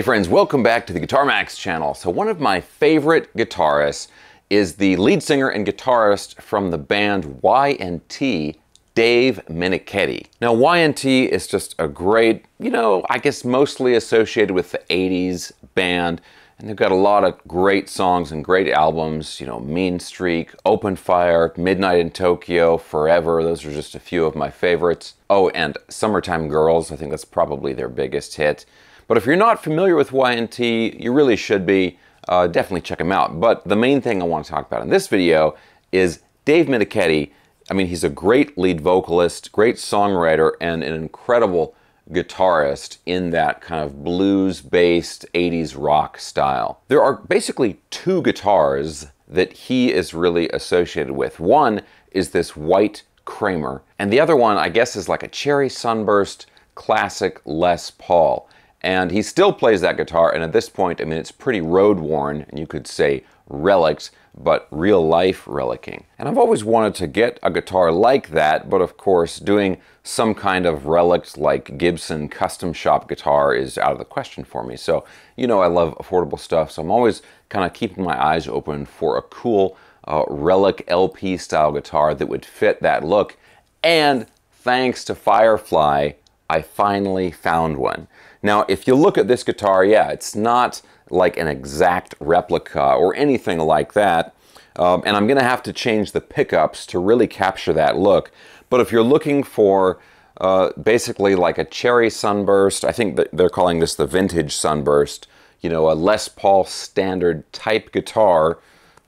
Hey friends, welcome back to the Guitar Max channel. So one of my favorite guitarists is the lead singer and guitarist from the band Y&T, Dave Meniketti. Now Y&T is just a great, you know, I guess mostly associated with the 80s band. And they've got a lot of great songs and great albums, you know, Mean Streak, Open Fire, Midnight in Tokyo, Forever. Those are just a few of my favorites. Oh, and Summertime Girls, I think that's probably their biggest hit. But if you're not familiar with Y&T, you really should be. Uh, definitely check him out. But the main thing I want to talk about in this video is Dave Meniketti. I mean, he's a great lead vocalist, great songwriter, and an incredible guitarist in that kind of blues-based 80s rock style. There are basically two guitars that he is really associated with. One is this white Kramer, and the other one, I guess, is like a Cherry Sunburst classic Les Paul. And he still plays that guitar, and at this point, I mean, it's pretty road worn, and you could say relics, but real life relicking. And I've always wanted to get a guitar like that, but of course, doing some kind of relics like Gibson custom shop guitar is out of the question for me. So, you know, I love affordable stuff, so I'm always kind of keeping my eyes open for a cool uh, relic LP style guitar that would fit that look. And thanks to Firefly, I finally found one. Now, if you look at this guitar, yeah, it's not like an exact replica or anything like that. Um, and I'm going to have to change the pickups to really capture that look. But if you're looking for uh, basically like a cherry sunburst, I think they're calling this the vintage sunburst, you know, a Les Paul standard type guitar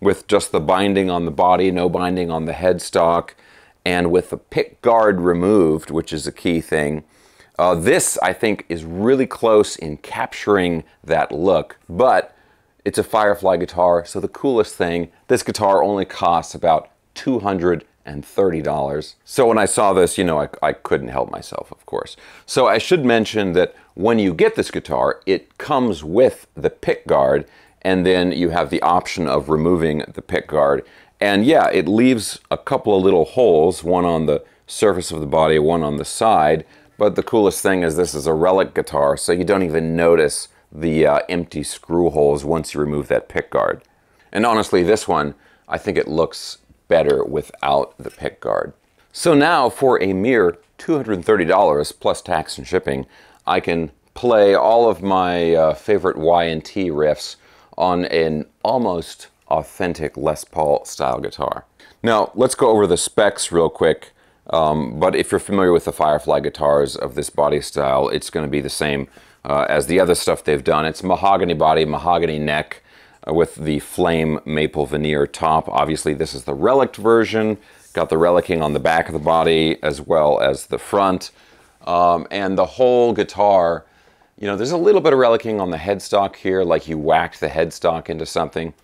with just the binding on the body, no binding on the headstock, and with the pick guard removed, which is a key thing. Uh, this, I think, is really close in capturing that look, but it's a Firefly guitar, so the coolest thing, this guitar only costs about $230. So when I saw this, you know, I, I couldn't help myself, of course. So I should mention that when you get this guitar, it comes with the pick guard, and then you have the option of removing the pick guard. And yeah, it leaves a couple of little holes, one on the surface of the body, one on the side, but the coolest thing is this is a relic guitar, so you don't even notice the uh, empty screw holes once you remove that pick guard. And honestly, this one, I think it looks better without the pick guard. So now for a mere $230 plus tax and shipping, I can play all of my uh, favorite Y&T riffs on an almost authentic Les Paul style guitar. Now, let's go over the specs real quick. Um, but if you're familiar with the Firefly guitars of this body style, it's going to be the same uh, as the other stuff they've done. It's mahogany body, mahogany neck uh, with the flame maple veneer top. Obviously, this is the relic version. Got the relicing on the back of the body as well as the front. Um, and the whole guitar, you know, there's a little bit of relicing on the headstock here, like you whacked the headstock into something.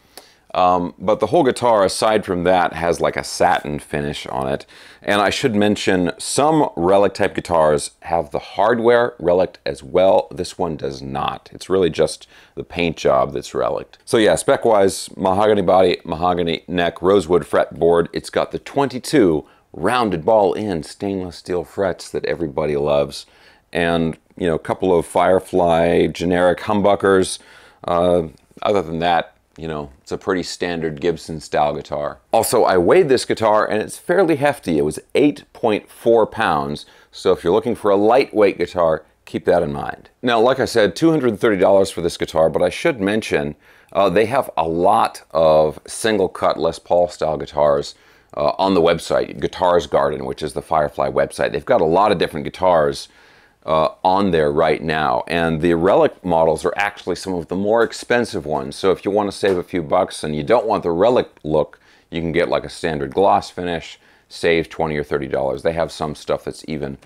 Um, but the whole guitar, aside from that, has like a satin finish on it. And I should mention some Relic type guitars have the hardware Relic as well. This one does not. It's really just the paint job that's Relic. So yeah, spec-wise, mahogany body, mahogany neck, rosewood fretboard. It's got the 22 rounded ball end stainless steel frets that everybody loves. And, you know, a couple of Firefly generic humbuckers. Uh, other than that, you know, it's a pretty standard Gibson style guitar. Also, I weighed this guitar and it's fairly hefty. It was 8.4 pounds. So if you're looking for a lightweight guitar, keep that in mind. Now, like I said, $230 for this guitar, but I should mention uh, they have a lot of single cut Les Paul style guitars uh, on the website, Guitars Garden, which is the Firefly website. They've got a lot of different guitars uh, on there right now. And the Relic models are actually some of the more expensive ones. So if you want to save a few bucks and you don't want the Relic look, you can get like a standard gloss finish, save 20 or $30. They have some stuff that's even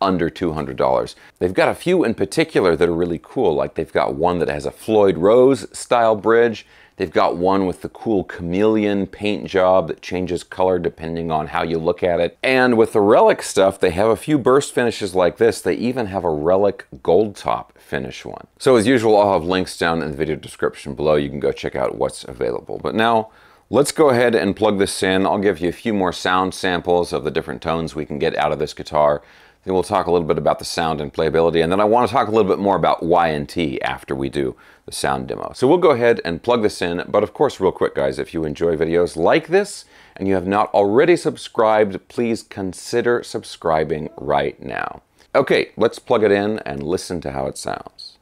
under $200. They've got a few in particular that are really cool. Like they've got one that has a Floyd Rose style bridge They've got one with the cool chameleon paint job that changes color depending on how you look at it. And with the Relic stuff, they have a few burst finishes like this. They even have a Relic gold top finish one. So as usual, I'll have links down in the video description below. You can go check out what's available. But now, let's go ahead and plug this in. I'll give you a few more sound samples of the different tones we can get out of this guitar. Then we'll talk a little bit about the sound and playability, and then I want to talk a little bit more about Y&T after we do the sound demo. So we'll go ahead and plug this in, but of course, real quick, guys, if you enjoy videos like this and you have not already subscribed, please consider subscribing right now. Okay, let's plug it in and listen to how it sounds.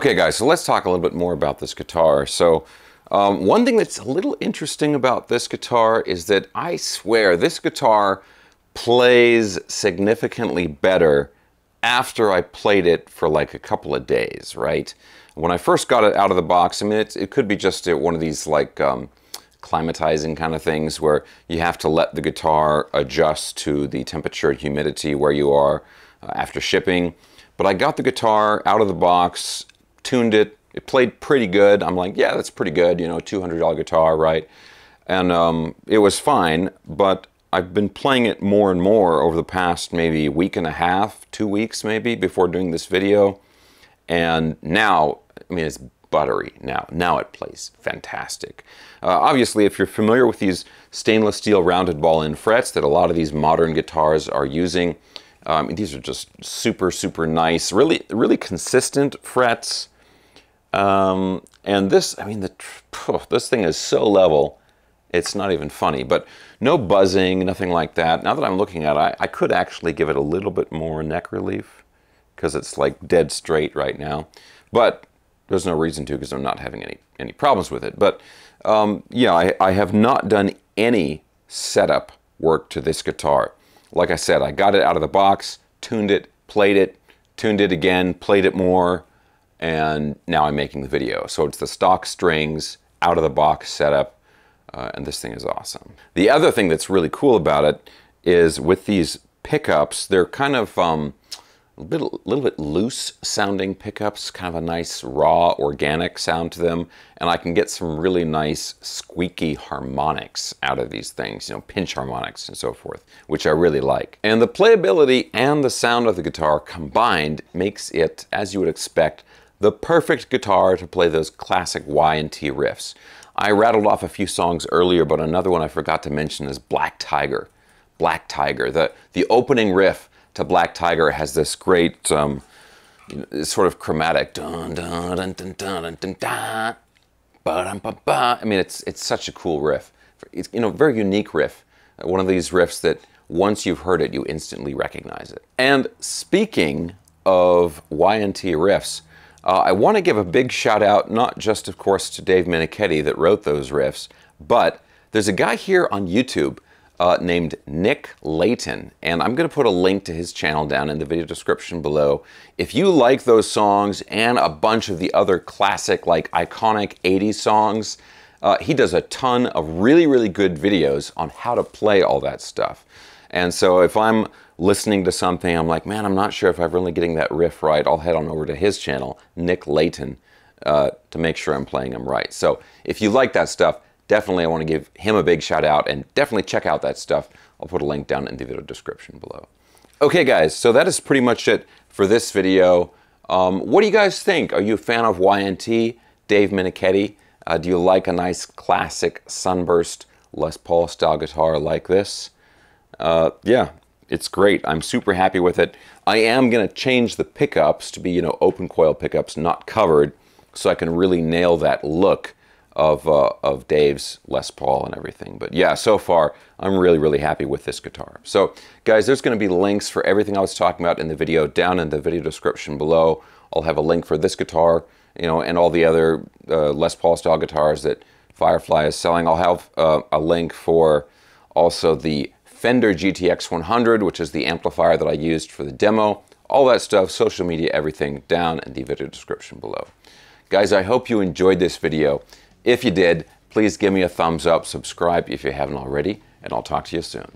Okay, guys, so let's talk a little bit more about this guitar. So, um, one thing that's a little interesting about this guitar is that I swear this guitar plays significantly better after I played it for like a couple of days, right? When I first got it out of the box, I mean, it, could be just one of these like um, climatizing kind of things where you have to let the guitar adjust to the temperature and humidity where you are uh, after shipping. But I got the guitar out of the box tuned it. It played pretty good. I'm like, yeah, that's pretty good. You know, $200 guitar, right? And um, it was fine, but I've been playing it more and more over the past maybe week and a half, two weeks maybe, before doing this video. And now, I mean, it's buttery now. Now it plays fantastic. Uh, obviously, if you're familiar with these stainless steel rounded ball end frets that a lot of these modern guitars are using, um, these are just super, super nice, really, really consistent frets. Um, and this, I mean, the, this thing is so level. It's not even funny, but no buzzing, nothing like that. Now that I'm looking at it, I, I could actually give it a little bit more neck relief because it's like dead straight right now. But there's no reason to because I'm not having any, any problems with it. But um, yeah, I, I have not done any setup work to this guitar. Like I said, I got it out of the box, tuned it, played it, tuned it again, played it more, and now I'm making the video. So it's the stock strings, out of the box setup, uh, and this thing is awesome. The other thing that's really cool about it is with these pickups, they're kind of um, little, little bit loose sounding pickups, kind of a nice raw organic sound to them, and I can get some really nice squeaky harmonics out of these things, you know, pinch harmonics and so forth, which I really like. And the playability and the sound of the guitar combined makes it, as you would expect, the perfect guitar to play those classic Y&T riffs. I rattled off a few songs earlier, but another one I forgot to mention is Black Tiger. Black Tiger, the, the opening riff to Black Tiger has this great um, you know, sort of chromatic dun dun dun dun dun dun dun I mean, it's it's such a cool riff. It's you know very unique riff. One of these riffs that once you've heard it, you instantly recognize it. And speaking of Y&T riffs, uh, I want to give a big shout out, not just of course to Dave Meniketti that wrote those riffs, but there's a guy here on YouTube uh, named Nick Layton, and I'm going to put a link to his channel down in the video description below. If you like those songs and a bunch of the other classic, like iconic 80s songs, uh, he does a ton of really, really good videos on how to play all that stuff. And so if I'm listening to something, I'm like, man, I'm not sure if I'm really getting that riff right, I'll head on over to his channel, Nick Layton, uh, to make sure I'm playing them right. So if you like that stuff, definitely I want to give him a big shout out and definitely check out that stuff. I'll put a link down in the video description below. Okay guys, so that is pretty much it for this video. Um, what do you guys think? Are you a fan of Y&T, Dave Meniketti? Uh, do you like a nice classic sunburst Les Paul style guitar like this? Uh, yeah, it's great. I'm super happy with it. I am going to change the pickups to be, you know, open coil pickups, not covered, so I can really nail that look of, uh, of Dave's Les Paul and everything. But yeah, so far, I'm really, really happy with this guitar. So guys, there's going to be links for everything I was talking about in the video down in the video description below. I'll have a link for this guitar, you know, and all the other uh, Les Paul style guitars that Firefly is selling. I'll have uh, a link for also the Fender GTX 100, which is the amplifier that I used for the demo. All that stuff, social media, everything down in the video description below. Guys, I hope you enjoyed this video. If you did, please give me a thumbs up, subscribe if you haven't already, and I'll talk to you soon.